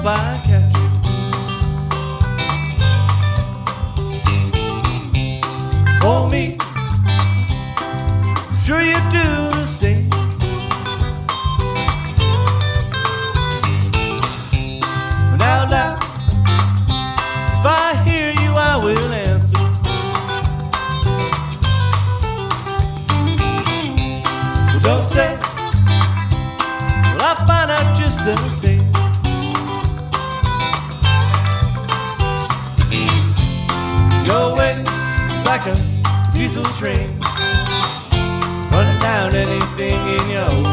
back like a diesel train, running down anything in your way.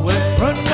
away. Run